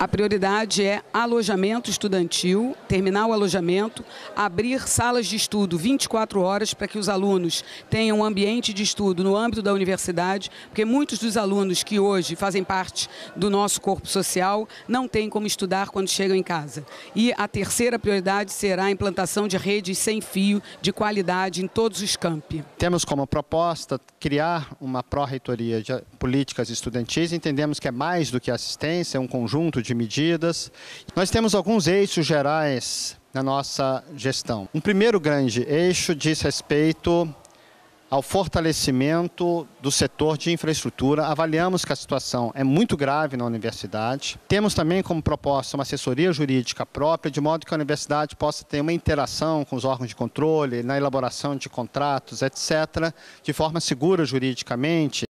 A prioridade é alojamento estudantil, terminar o alojamento, abrir salas de estudo 24 horas para que os alunos tenham um ambiente de estudo no âmbito da universidade, porque muitos dos alunos que hoje fazem parte do nosso corpo social não têm como estudar quando chegam em casa. E a terceira prioridade será a implantação de redes sem fio de qualidade em todos os campi. Temos como proposta criar uma pró-reitoria de políticas estudantis. Entendemos que é mais do que assistência, é um conjunto de de medidas. Nós temos alguns eixos gerais na nossa gestão. Um primeiro grande eixo diz respeito ao fortalecimento do setor de infraestrutura. Avaliamos que a situação é muito grave na universidade. Temos também como proposta uma assessoria jurídica própria, de modo que a universidade possa ter uma interação com os órgãos de controle, na elaboração de contratos, etc., de forma segura juridicamente.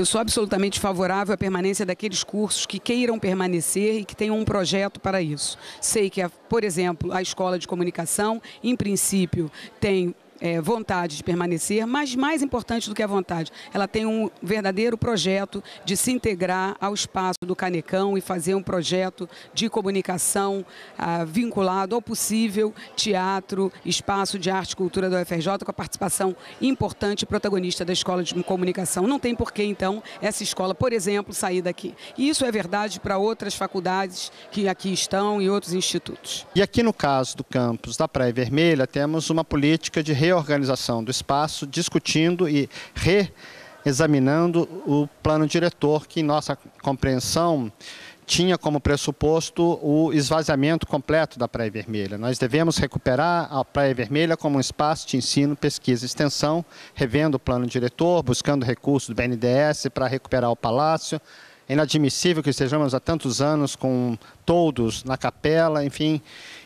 Eu sou absolutamente favorável à permanência daqueles cursos que queiram permanecer e que tenham um projeto para isso. Sei que, por exemplo, a escola de comunicação, em princípio, tem é, vontade de permanecer, mas mais importante do que a vontade, ela tem um verdadeiro projeto de se integrar ao espaço do Canecão e fazer um projeto de comunicação ah, vinculado ao possível teatro, espaço de arte e cultura da UFRJ, com a participação importante e protagonista da Escola de Comunicação. Não tem por que, então, essa escola, por exemplo, sair daqui. E isso é verdade para outras faculdades que aqui estão e outros institutos. E aqui no caso do campus da Praia Vermelha, temos uma política de reorganização do espaço, discutindo e reexaminando o plano diretor, que em nossa compreensão tinha como pressuposto o esvaziamento completo da Praia Vermelha. Nós devemos recuperar a Praia Vermelha como um espaço de ensino, pesquisa e extensão, revendo o plano diretor, buscando recursos do BNDES para recuperar o palácio. É inadmissível que estejamos há tantos anos com todos na capela, enfim.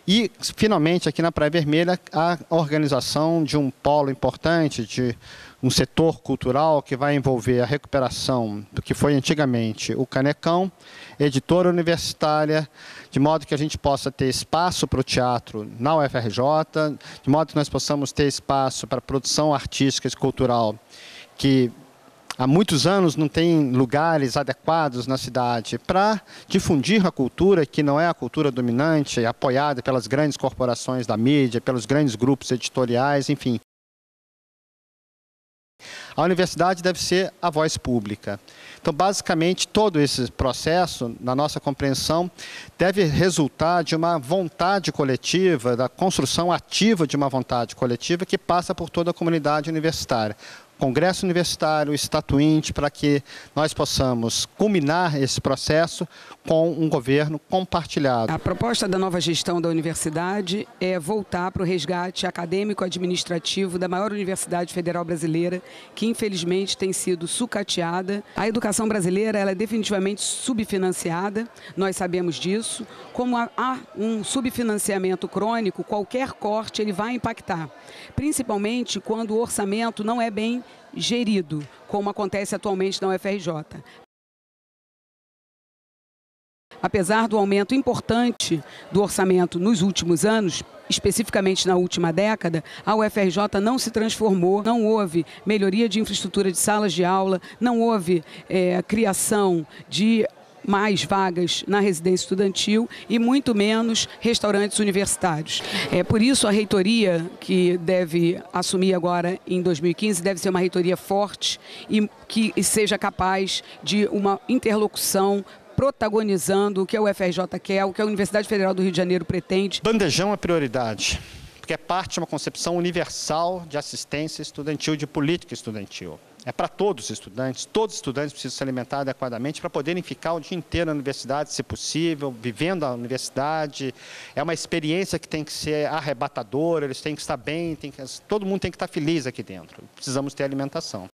E, finalmente, aqui na Praia Vermelha, a organização de um polo importante, de um setor cultural que vai envolver a recuperação do que foi antigamente o Canecão, editora universitária, de modo que a gente possa ter espaço para o teatro na UFRJ, de modo que nós possamos ter espaço para produção artística e cultural que há muitos anos não tem lugares adequados na cidade para difundir a cultura, que não é a cultura dominante, apoiada pelas grandes corporações da mídia, pelos grandes grupos editoriais, enfim. A universidade deve ser a voz pública. Então, basicamente, todo esse processo, na nossa compreensão, deve resultar de uma vontade coletiva, da construção ativa de uma vontade coletiva que passa por toda a comunidade universitária. Congresso Universitário, Estatuinte, para que nós possamos culminar esse processo com um governo compartilhado. A proposta da nova gestão da universidade é voltar para o resgate acadêmico-administrativo da maior universidade federal brasileira, que infelizmente tem sido sucateada. A educação brasileira ela é definitivamente subfinanciada, nós sabemos disso. Como há um subfinanciamento crônico, qualquer corte ele vai impactar, principalmente quando o orçamento não é gerido, como acontece atualmente na UFRJ. Apesar do aumento importante do orçamento nos últimos anos, especificamente na última década, a UFRJ não se transformou, não houve melhoria de infraestrutura de salas de aula, não houve é, criação de mais vagas na residência estudantil e muito menos restaurantes universitários. É por isso a reitoria que deve assumir agora em 2015 deve ser uma reitoria forte e que seja capaz de uma interlocução protagonizando o que a UFRJ quer, o que a Universidade Federal do Rio de Janeiro pretende. Bandejão é prioridade, porque é parte de uma concepção universal de assistência estudantil, de política estudantil. É para todos os estudantes, todos os estudantes precisam se alimentar adequadamente para poderem ficar o dia inteiro na universidade, se possível, vivendo a universidade. É uma experiência que tem que ser arrebatadora, eles têm que estar bem, que, todo mundo tem que estar feliz aqui dentro. Precisamos ter alimentação.